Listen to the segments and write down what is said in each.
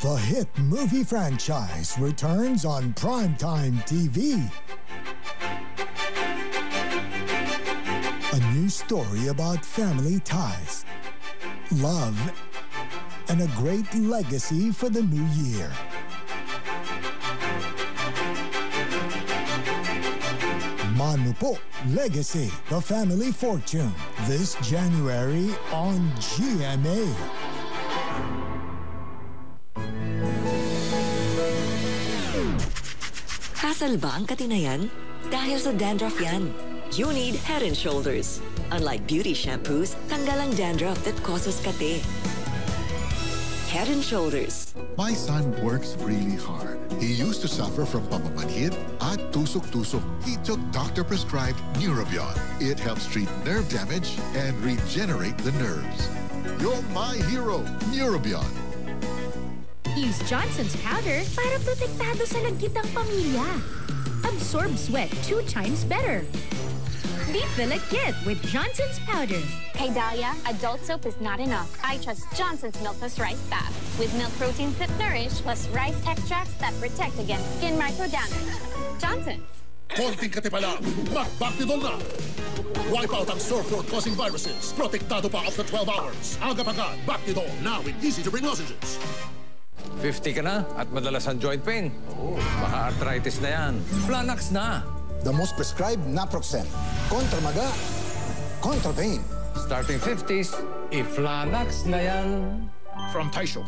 The hit movie franchise returns on primetime TV. A new story about family ties, love, and a great legacy for the new year. Manu po, Legacy, The Family Fortune. This January on GMA. Hassle ba ang katinayan? Dahil sa dandruff yan. You need Head and Shoulders. Unlike beauty shampoos, tanggal ang dandruff that causes kate. Head and Shoulders. My son works really hard. He used to suffer from pamamanhid at tusok-tusok. He took doctor-prescribed Neurobion. It helps treat nerve damage and regenerate the nerves. You're my hero, Neurobion. Use Johnson's powder para protektado sa nagkitang pamilya. Absorb sweat two times better. Beat the lagkit with Johnson's powder. Hey Dahlia, adult soap is not enough. I trust Johnson's Milk Plus Rice Bath with milk proteins that nourish plus rice extracts that protect against skin micro damage. Johnson's. Konting katipa lang, mag-Bactidol na! Wipe out ang sore throat-causing viruses. Protektado pa up to 12 hours. Agad-agad, Bactidol, now with easy-to-bring lozenges. 50 ka na at madalas ang joint pain. Oh, baka arthritis na yan. Flanax na. The most prescribed naproxen. Kontra maga, kontra pain. Starting 50s, i-Flanax na yan. From Taisho.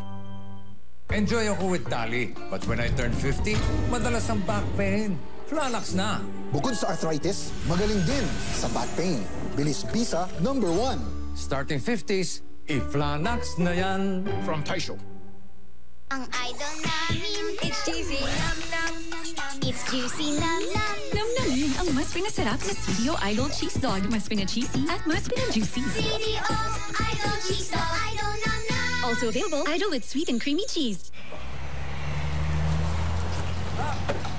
Enjoy ako with Tali. But when I turn 50, madalas ang back pain. Flanax na. Bukod sa arthritis, magaling din sa back pain. Bilis Bisa number one. Starting 50s, i-Flanax na yan. From Taisho. Ang idol namin, it's juicy, nom nom, it's juicy, nom nom. Nam namin ang mas pinasarap na CDO Idol Cheese Dog. Mas pina-cheesy at mas pina-juicy. CDO, idol cheese dog, idol nom nom. Also available, Idol with sweet and creamy cheese.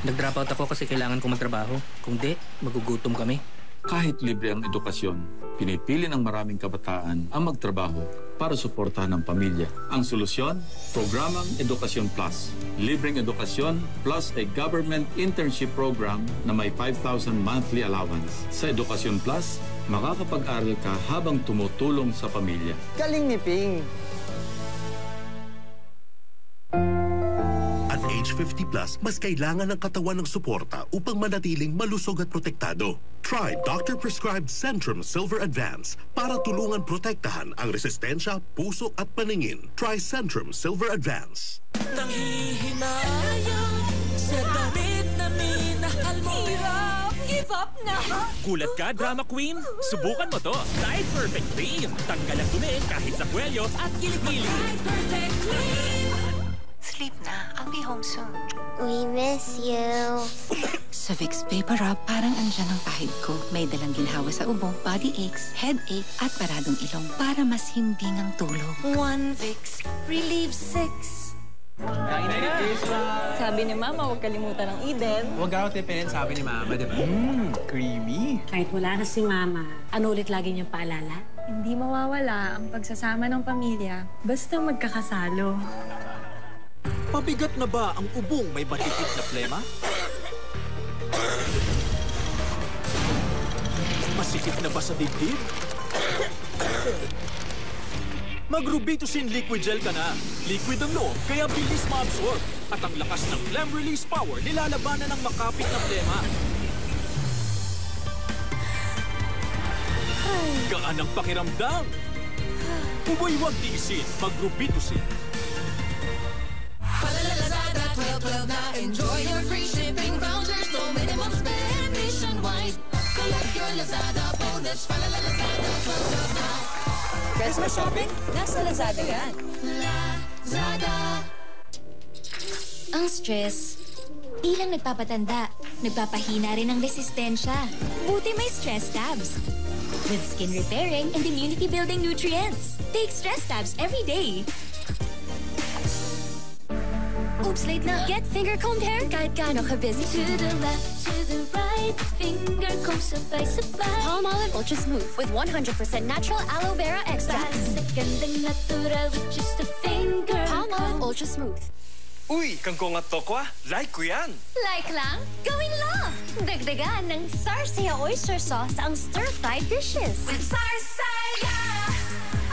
Nag-drop out ako kasi kailangan kong magtrabaho. Kung di, magugutom kami. Kahit libre ang edukasyon, pinipili ng maraming kabataan ang magtrabaho para suportahan ang pamilya. Ang solusyon, programang Edukasyon Plus. Libreng edukasyon plus a government internship program na may 5,000 monthly allowance. Sa Edukasyon Plus, makakapag-aral ka habang tumutulong sa pamilya. Galing ni Ping! 50 plus, mas kailangan ng katawan ng suporta upang manatiling malusog at protektado. Try Doctor Prescribed Centrum Silver Advance para tulungan protektahan ang resistensya, puso at paningin. Try Centrum Silver Advance. Nanghihinayang sa damit na minahal mo. Hirap! Give up na! Gulat ka, drama queen? Subukan mo to. Tide Perfect Clean. Tanggal ang dumi kahit sa kwelyo at kilikili. Perfect clean. Sleep na. I'll be home soon. We miss you. Sa Vicks Vapor Rub, parang andyan ang pahid ko. May dalang ginhawa sa ubo, body aches, headache, at paradong ilong para mas himbing ang tulog. One Vicks relieves six. Sabi ni Mama, huwag kalimutan ng Eden. Huwag ako tipinin, sabi ni Mama, di ba? Mmm, creamy. Kahit wala na si Mama, ano ulit lagi niyang paalala? Hindi mawawala ang pagsasama ng pamilya basta magkakasalo. Pabigat na ba ang ubong may batipid na plema? Masikip na ba sa dibdib? Mag-Rubitusin Liquid Gel ka na. Liquid ang loob, kaya bilis ma-absorb. At ang lakas ng phlegm release power nilalabanan ng makapit na plema. Gaan ang pakiramdam. Umoy wag tiisin, mag-Rubitusin. 12 na. Enjoy your free shipping vouchers. No minimum spend nationwide. Collect your Lazada bonus. Lazada 12 na. Christmas shopping? Nasa Lazada yan. Lazada. Ang stress, di lang nagpapatanda, nagpapahina rin ng resistensya. Buti may stress tabs. With skin repairing and immunity building nutrients. Take stress tabs every day. Oops, late na. Get finger combed hair kahit gaano ka busy. To the left, to the right, finger comb sabay-sabay. Palm Olive Ultra Smooth with 100% natural aloe vera extract. Basta gandang natural with just a finger Palm Olive. Ultra Smooth. Uy, kangkong at tokwa. Like ko yan. Like lang? Gawin lang! Dagdagan ng Sarsaya Oyster Sauce ang stir-fried dishes. With Sarsaya,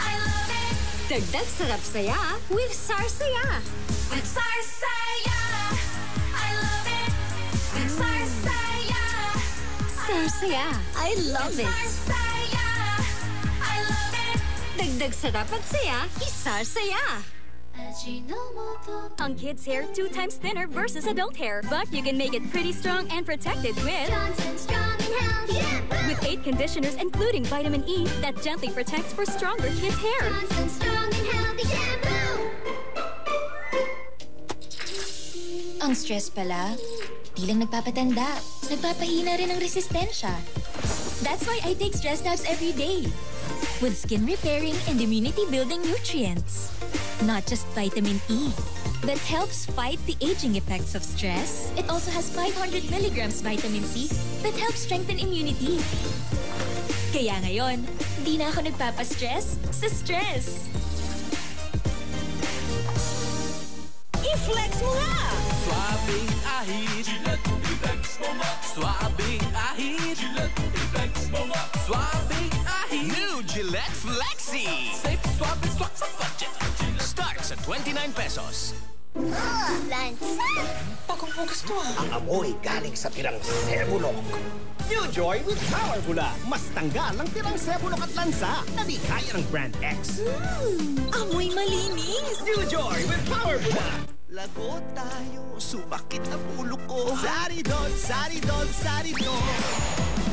I love it. Dagdag sarap saya with Sarsaya. With Sarsaya, Sarsaya, I love it. Sarsaya, I love it. Dagdag sarap at saya, isarsaya. On kids' hair, two times thinner versus adult hair. But you can make it pretty strong and protected with Johnson Strong and Healthy Shampoo. with eight conditioners, including vitamin E, that gently protects for stronger kids' hair. Johnson Strong and Healthy Shampoo. Ang stress pala, di lang nagpapatanda, nagpapahina rin ng resistensya. That's why I take stress tabs every day. With skin repairing and immunity building nutrients. Not just vitamin E, that helps fight the aging effects of stress. It also has 500 milligrams vitamin C that helps strengthen immunity. Kaya ngayon, di na ako nagpapastress sa stress. I-flex mo nga! Swabing ahit. Swabing ahit. Swabing ahit. New Gillette Flexi. Safe swab and swak sa budget. Starts at 29 pesos. Oh, lansa! Bukas to ah. Ang amoy galing sa tirang sebulok. New Joy with Power Bula. Mas tanggal ang tirang sebulok at lansa na di kaya ng Brand X. Amoy malinis! New Joy with Power Bula. Lagot tayo, sumakit ang ulo ko. Sari doon, sari doon, sari doon.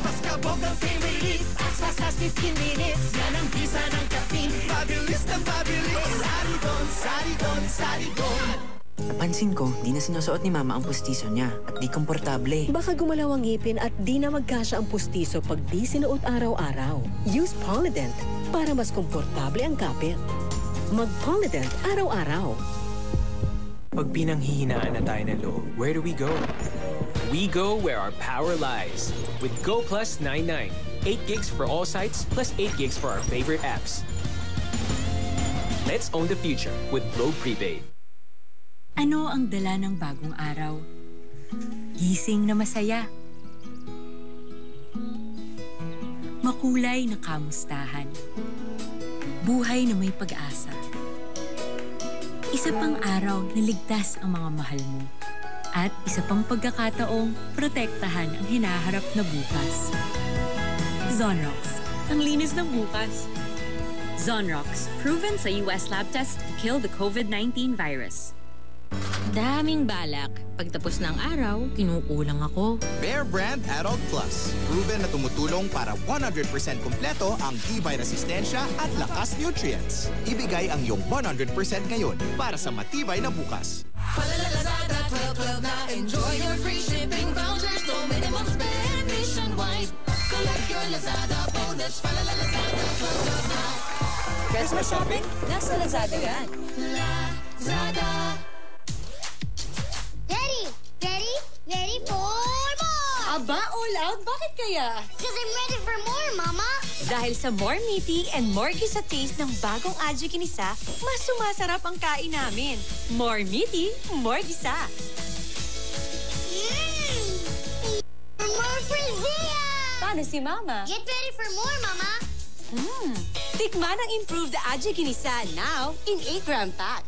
Mas kabog ang pain relief As fast as 15 minutes Yan ang bisa ng caffeine Mabilis na mabilis. Sari doon, sari doon, sari doon. Napansin ko, di na sinusuot ni Mama ang pustiso niya at di komportable. Baka gumalaw ang ngipin at di na magkasya ang pustiso pag di sinuot araw-araw. Use Polident para mas komportable ang kapit. Mag-Polident araw-araw. Pag pinanghihinaan na tayo ng loob, where do we go? We go where our power lies. With Go Plus 99. 8 gigs for all sites, plus 8 gigs for our favorite apps. Let's own the future with Globe Prepaid. Ano ang dala ng bagong araw? Gising na masaya. Makulay na kamustahan. Buhay na may pag-asa. Isa pang araw na ligtas ang mga mahal mo. At isa pang pagkakataong protektahan ang hinaharap na bukas. Zonrox, ang linis ng bukas. Zonrox, proven sa US lab test to kill the COVID-19 virus. Daming balak. Pagtapos ng araw, kinukulang ako. Bear Brand Adult Plus. Proven na tumutulong para 100% kumpleto ang tibay resistensya at lakas nutrients. Ibigay ang iyong 100% ngayon para sa matibay na bukas. Palalalazada 1212 na Enjoy your free shipping vouchers No minimum spend nationwide Collect your Lazada bonus Palalalazada 1212 na Christmas shopping? Nasa Lazada yan. Lazada Aba, all out? Bakit kaya? Because I'm ready for more, Mama! Dahil sa more meaty and more sa taste ng bagong Adjo Kinisa, mas sumasarap ang kain namin. More meaty, more gisa. Mmm! More for Zia! Paano si Mama? Get ready for more, Mama! Mmm! Tikman ang improved Adjo Kinisa now in 8-gram pack.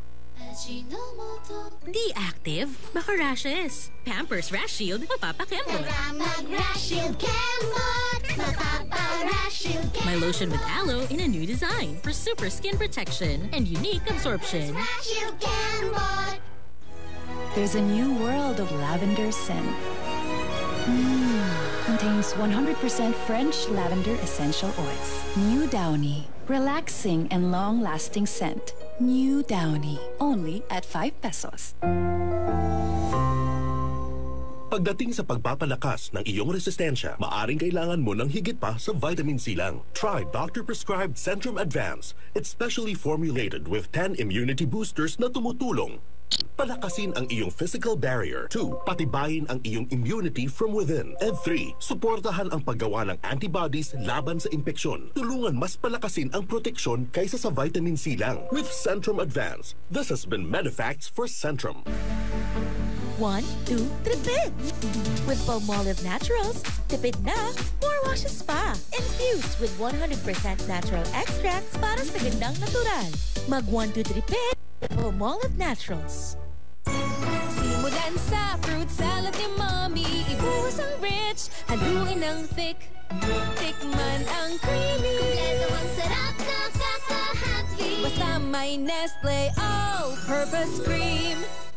Di active, baka rashes. Pampers Rash Shield, mapapakembot. Mag-rash shield Cambot! Mapapa-rash shield My lotion with aloe in a new design for super skin protection and unique absorption. Rash shield Cambot! There's a new world of lavender scent. Mmm. Contains 100% French lavender essential oils. New Downy. Relaxing and long-lasting scent. New Downy. Only at 5 pesos. Pagdating sa pagpapalakas ng iyong resistensya, maaring kailangan mo ng higit pa sa vitamin C lang. Try doctor-prescribed Centrum Advance. It's specially formulated with 10 immunity boosters na tumutulong Palakasin ang iyong physical barrier. 2. Patibayin ang iyong immunity from within. And 3. Suportahan ang paggawa ng antibodies laban sa impeksyon. Tulungan mas palakasin ang proteksyon kaysa sa vitamin C lang. With Centrum Advance. This has been Medifacts for Centrum. One, two, tripid! With Palmolive Naturals, tipid na, more washes pa. Infused with 100% natural extracts para sa gandang natural. Mag 1, 2, tripid, Oh, Palmolive Naturals. Simulan sa fruit salad ni Mommy? Ibuhos ang rich, haluin ang thick. Tikman ang creamy. Kompleto ang sarap na Basta may Nestle oh, All-Purpose Cream